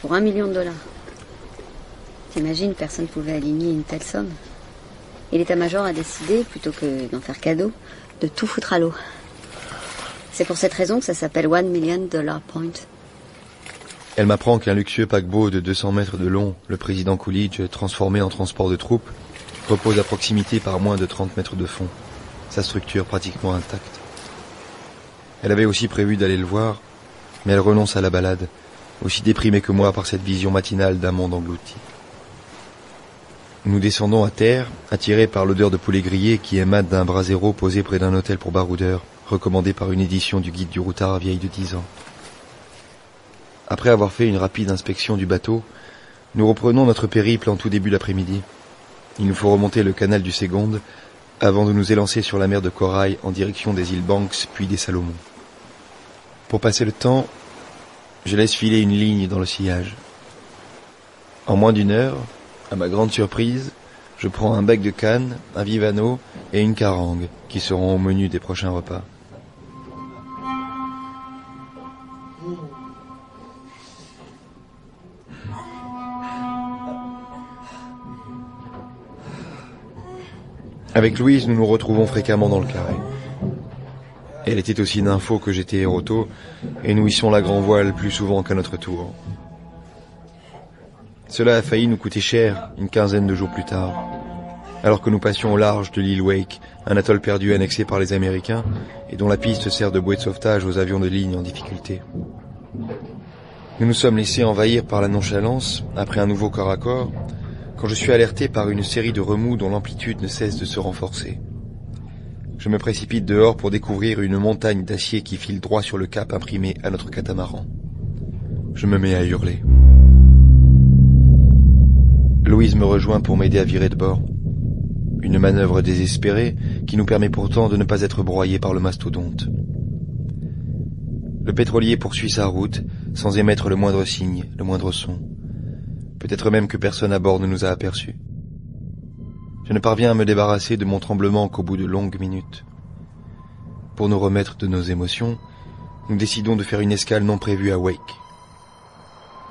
pour un million de dollars. T'imagines, personne ne pouvait aligner une telle somme. Et l'état-major a décidé, plutôt que d'en faire cadeau, de tout foutre à l'eau. C'est pour cette raison que ça s'appelle One Million Dollar Point. Elle m'apprend qu'un luxueux paquebot de 200 mètres de long, le président Coolidge, transformé en transport de troupes, repose à proximité par moins de 30 mètres de fond, sa structure pratiquement intacte. Elle avait aussi prévu d'aller le voir, mais elle renonce à la balade, aussi déprimée que moi par cette vision matinale d'un monde englouti. Nous descendons à terre, attirés par l'odeur de poulet grillé qui émane d'un brasero posé près d'un hôtel pour baroudeurs, recommandé par une édition du guide du routard vieille de dix ans. Après avoir fait une rapide inspection du bateau, nous reprenons notre périple en tout début d'après-midi. Il nous faut remonter le canal du Ségonde avant de nous élancer sur la mer de Corail en direction des îles Banks puis des Salomon. Pour passer le temps, je laisse filer une ligne dans le sillage. En moins d'une heure, à ma grande surprise, je prends un bec de canne, un vivano et une carangue qui seront au menu des prochains repas. Avec Louise, nous nous retrouvons fréquemment dans le carré. Elle était aussi d'info que j'étais éroto, et nous hissons la grand voile plus souvent qu'à notre tour. Cela a failli nous coûter cher une quinzaine de jours plus tard, alors que nous passions au large de l'île Wake, un atoll perdu annexé par les Américains et dont la piste sert de bouée de sauvetage aux avions de ligne en difficulté. Nous nous sommes laissés envahir par la nonchalance, après un nouveau corps à corps, quand je suis alerté par une série de remous dont l'amplitude ne cesse de se renforcer. Je me précipite dehors pour découvrir une montagne d'acier qui file droit sur le cap imprimé à notre catamaran. Je me mets à hurler. Louise me rejoint pour m'aider à virer de bord. Une manœuvre désespérée qui nous permet pourtant de ne pas être broyés par le mastodonte. Le pétrolier poursuit sa route sans émettre le moindre signe, le moindre son. Peut-être même que personne à bord ne nous a aperçus. Je ne parviens à me débarrasser de mon tremblement qu'au bout de longues minutes. Pour nous remettre de nos émotions, nous décidons de faire une escale non prévue à Wake.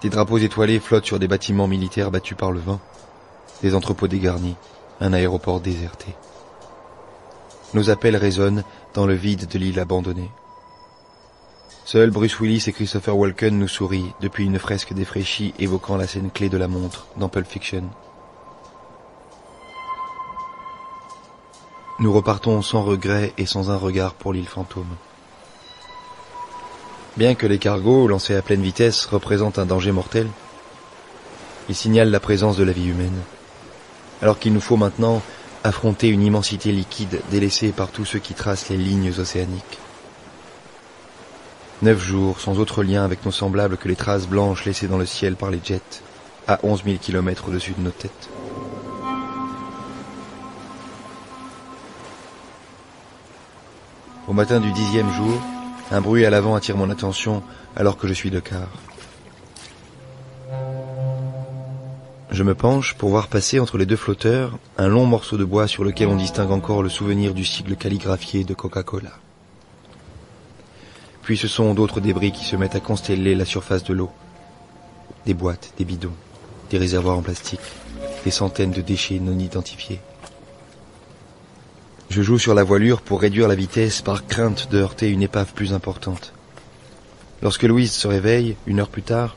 Des drapeaux étoilés flottent sur des bâtiments militaires battus par le vent, des entrepôts dégarnis, un aéroport déserté. Nos appels résonnent dans le vide de l'île abandonnée. Seuls Bruce Willis et Christopher Walken nous sourient depuis une fresque défraîchie évoquant la scène clé de la montre dans Pulp Fiction. Nous repartons sans regret et sans un regard pour l'île fantôme. Bien que les cargos lancés à pleine vitesse représentent un danger mortel, ils signalent la présence de la vie humaine, alors qu'il nous faut maintenant affronter une immensité liquide délaissée par tous ceux qui tracent les lignes océaniques. Neuf jours sans autre lien avec nos semblables que les traces blanches laissées dans le ciel par les jets, à onze mille kilomètres au-dessus de nos têtes. Au matin du dixième jour, un bruit à l'avant attire mon attention alors que je suis de quart. Je me penche pour voir passer entre les deux flotteurs un long morceau de bois sur lequel on distingue encore le souvenir du sigle calligraphié de Coca-Cola. Puis ce sont d'autres débris qui se mettent à consteller la surface de l'eau. Des boîtes, des bidons, des réservoirs en plastique, des centaines de déchets non identifiés. Je joue sur la voilure pour réduire la vitesse par crainte de heurter une épave plus importante. Lorsque Louise se réveille, une heure plus tard,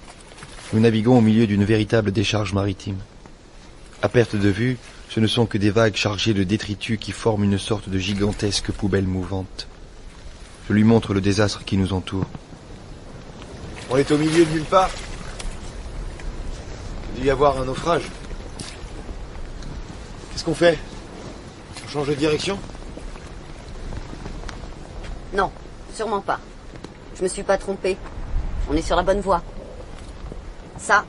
nous naviguons au milieu d'une véritable décharge maritime. À perte de vue, ce ne sont que des vagues chargées de détritus qui forment une sorte de gigantesque poubelle mouvante. Je lui montre le désastre qui nous entoure. On est au milieu de nulle part. Il y avoir un naufrage. Qu'est-ce qu'on fait? On change de direction? Non, sûrement pas. Je me suis pas trompé. On est sur la bonne voie. Ça,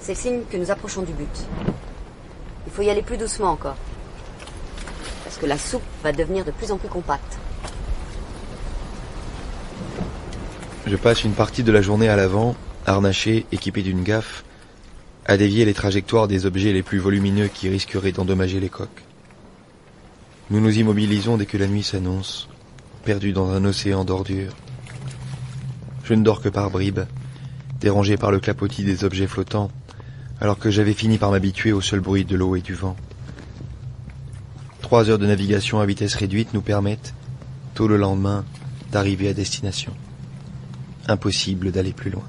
c'est le signe que nous approchons du but. Il faut y aller plus doucement encore. Parce que la soupe va devenir de plus en plus compacte. Je passe une partie de la journée à l'avant, harnaché, équipé d'une gaffe, à dévier les trajectoires des objets les plus volumineux qui risqueraient d'endommager les coques. Nous nous immobilisons dès que la nuit s'annonce, perdus dans un océan d'ordures. Je ne dors que par bribes, dérangé par le clapotis des objets flottants, alors que j'avais fini par m'habituer au seul bruit de l'eau et du vent. Trois heures de navigation à vitesse réduite nous permettent, tôt le lendemain, d'arriver à destination. Impossible d'aller plus loin.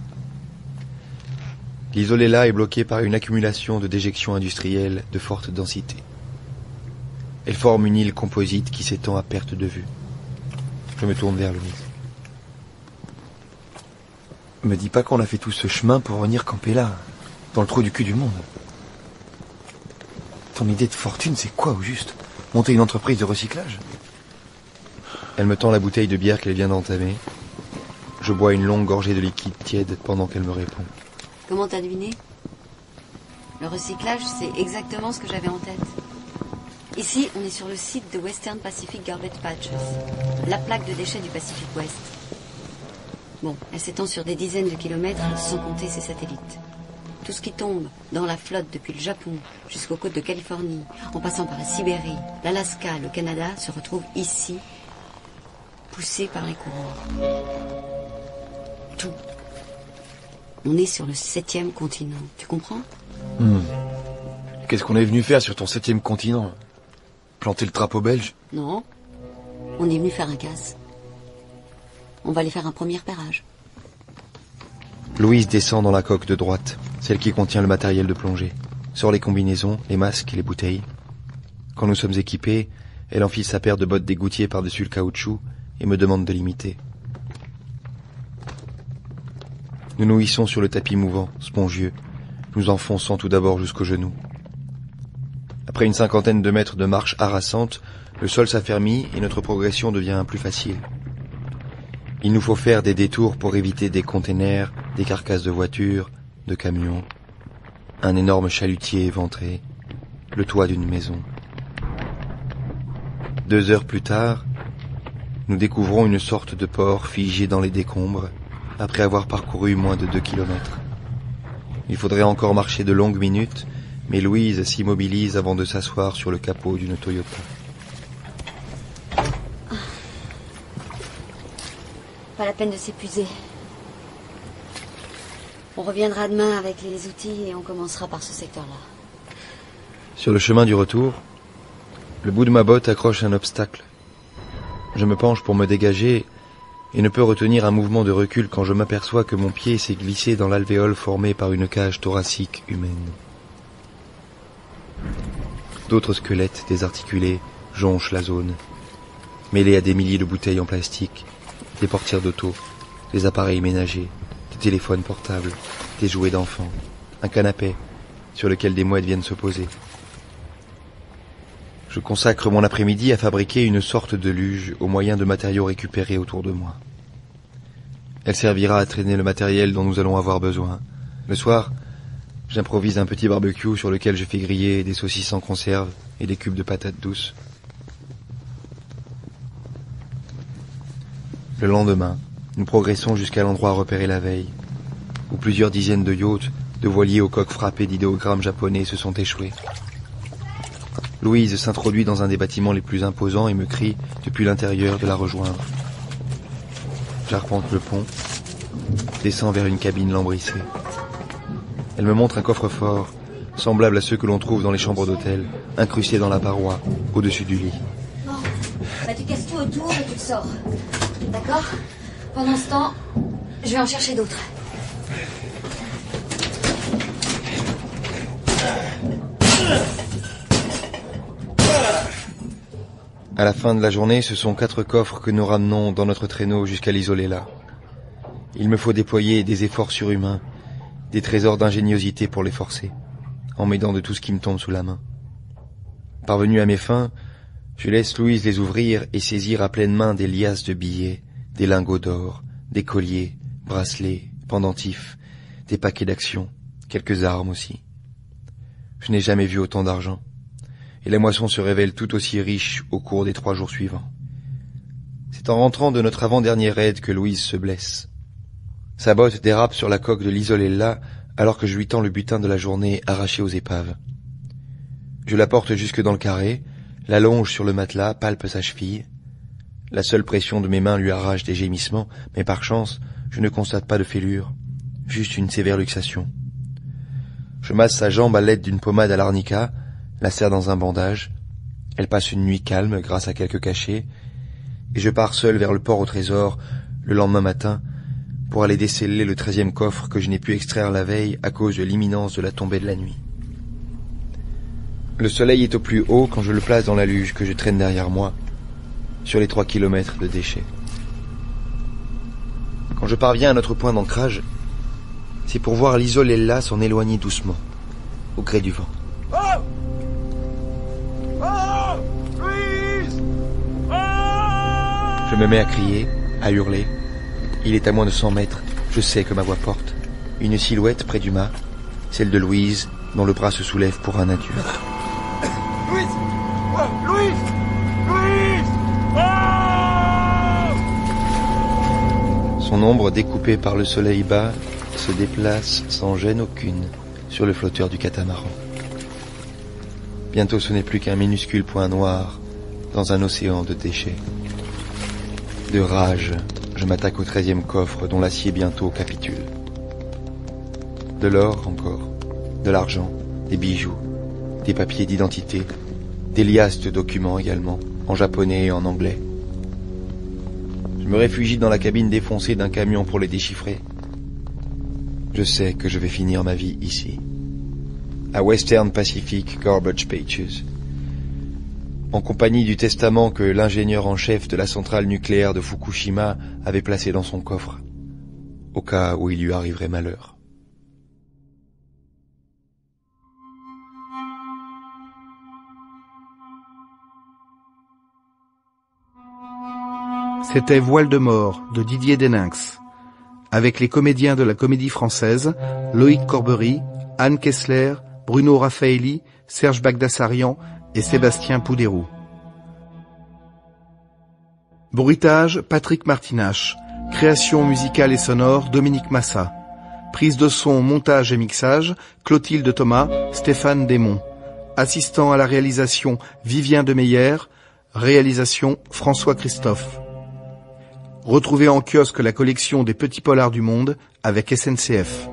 L'isolé là est bloqué par une accumulation de déjections industrielles de forte densité. Elle forme une île composite qui s'étend à perte de vue. Je me tourne vers Louise. Me dis pas qu'on a fait tout ce chemin pour venir camper là, dans le trou du cul du monde. Ton idée de fortune, c'est quoi au juste? Monter une entreprise de recyclage? Elle me tend la bouteille de bière qu'elle vient d'entamer. Je bois une longue gorgée de liquide tiède pendant qu'elle me répond. Comment t'as deviné? Le recyclage, c'est exactement ce que j'avais en tête. Ici, on est sur le site de Western Pacific Garbage Patches, la plaque de déchets du Pacific West. Bon, elle s'étend sur des dizaines de kilomètres sans compter ses satellites. Tout ce qui tombe dans la flotte depuis le Japon jusqu'aux côtes de Californie, en passant par la Sibérie, l'Alaska, le Canada, se retrouve ici, poussé par les courants. Tout. On est sur le septième continent, tu comprends? Hmm. Qu'est-ce qu'on est venu faire sur ton septième continent? Planter le drapeau belge Non. On est venu faire un casse. On va aller faire un premier repérage. Louise descend dans la coque de droite, celle qui contient le matériel de plongée, sort les combinaisons, les masques et les bouteilles. Quand nous sommes équipés, elle enfile sa paire de bottes d'égoutier par-dessus le caoutchouc et me demande de l'imiter. Nous nous hissons sur le tapis mouvant, spongieux, nous enfonçant tout d'abord jusqu'aux genoux. Après une cinquantaine de mètres de marche harassante, le sol s'affermit et notre progression devient plus facile. Il nous faut faire des détours pour éviter des containers, des carcasses de voitures, de camions, un énorme chalutier éventré, le toit d'une maison. Deux heures plus tard, nous découvrons une sorte de port figé dans les décombres, après avoir parcouru moins de deux kilomètres. Il faudrait encore marcher de longues minutes, mais Louise s'immobilise avant de s'asseoir sur le capot d'une Toyota. Pas la peine de s'épuiser. On reviendra demain avec les outils et on commencera par ce secteur-là. Sur le chemin du retour, le bout de ma botte accroche un obstacle. Je me penche pour me dégager et ne peux retenir un mouvement de recul quand je m'aperçois que mon pied s'est glissé dans l'alvéole formé par une cage thoracique humaine. D'autres squelettes désarticulés jonchent la zone, mêlés à des milliers de bouteilles en plastique, des portières d'auto, des appareils ménagers, des téléphones portables, des jouets d'enfants, un canapé sur lequel des mouettes viennent se poser. Je consacre mon après-midi à fabriquer une sorte de luge au moyen de matériaux récupérés autour de moi. Elle servira à traîner le matériel dont nous allons avoir besoin. Le soir, j'improvise un petit barbecue sur lequel je fais griller des saucisses en conserve et des cubes de patates douces. Le lendemain, nous progressons jusqu'à l'endroit repéré la veille, où plusieurs dizaines de yachts, de voiliers aux coques frappées d'idéogrammes japonais se sont échoués. Louise s'introduit dans un des bâtiments les plus imposants et me crie depuis l'intérieur de la rejoindre. J'arpente le pont, descends vers une cabine lambrissée. Elle me montre un coffre-fort, semblable à ceux que l'on trouve dans les chambres d'hôtel, incrusté dans la paroi, au-dessus du lit. Bon, bah tu casses tout autour et tu te sors. D'accord? Pendant ce temps, je vais en chercher d'autres. À la fin de la journée, ce sont quatre coffres que nous ramenons dans notre traîneau jusqu'à l'isoler là. Il me faut déployer des efforts surhumains, des trésors d'ingéniosité pour les forcer, en m'aidant de tout ce qui me tombe sous la main. Parvenu à mes fins, je laisse Louise les ouvrir et saisir à pleine main des liasses de billets, des lingots d'or, des colliers, bracelets, pendentifs, des paquets d'actions, quelques armes aussi. Je n'ai jamais vu autant d'argent et la moisson se révèle tout aussi riche au cours des trois jours suivants. C'est en rentrant de notre avant-dernier raid que Louise se blesse. Sa botte dérape sur la coque de l'isolella alors que je lui tends le butin de la journée arraché aux épaves. Je la porte jusque dans le carré, L'allonge sur le matelas, palpe sa cheville. La seule pression de mes mains lui arrache des gémissements, mais par chance, je ne constate pas de fêlure, juste une sévère luxation. Je masse sa jambe à l'aide d'une pommade à l'arnica, la serre dans un bandage. Elle passe une nuit calme grâce à quelques cachets, et je pars seul vers le port au trésor le lendemain matin pour aller déceler le treizième coffre que je n'ai pu extraire la veille à cause de l'imminence de la tombée de la nuit. Le soleil est au plus haut quand je le place dans la luge que je traîne derrière moi, sur les trois kilomètres de déchets. Quand je parviens à notre point d'ancrage, c'est pour voir l'isolella s'en éloigner doucement, au gré du vent. Oh Oh Louise Je me mets à crier, à hurler. Il est à moins de cent mètres. Je sais que ma voix porte. Une silhouette près du mât, celle de Louise, dont le bras se soulève pour un adieu. Louise Oh Louise Louise Oh Son ombre découpée par le soleil bas se déplace sans gêne aucune sur le flotteur du catamaran. Bientôt ce n'est plus qu'un minuscule point noir dans un océan de déchets. De rage, je m'attaque au treizième coffre dont l'acier bientôt capitule. De l'or encore, de l'argent, des bijoux, des papiers d'identité, des liasses de documents également, en japonais et en anglais. Je me réfugie dans la cabine défoncée d'un camion pour les déchiffrer. Je sais que je vais finir ma vie ici, à Western Pacific Garbage Pages, en compagnie du testament que l'ingénieur en chef de la centrale nucléaire de Fukushima avait placé dans son coffre, au cas où il lui arriverait malheur. C'était Voile de mort de Didier Deninx, avec les comédiens de la comédie française, Loïc Corbery, Anne Kessler, Bruno Raffaelli, Serge Bagdassarian et Sébastien Poudérou. Bruitage, Patrick Martinache. Création musicale et sonore, Dominique Massa. Prise de son, montage et mixage, Clotilde Thomas, Stéphane Desmond. Assistant à la réalisation, Vivien Demeyer. Réalisation, François Christophe. Retrouvez en kiosque la collection des petits polars du monde avec SNCF.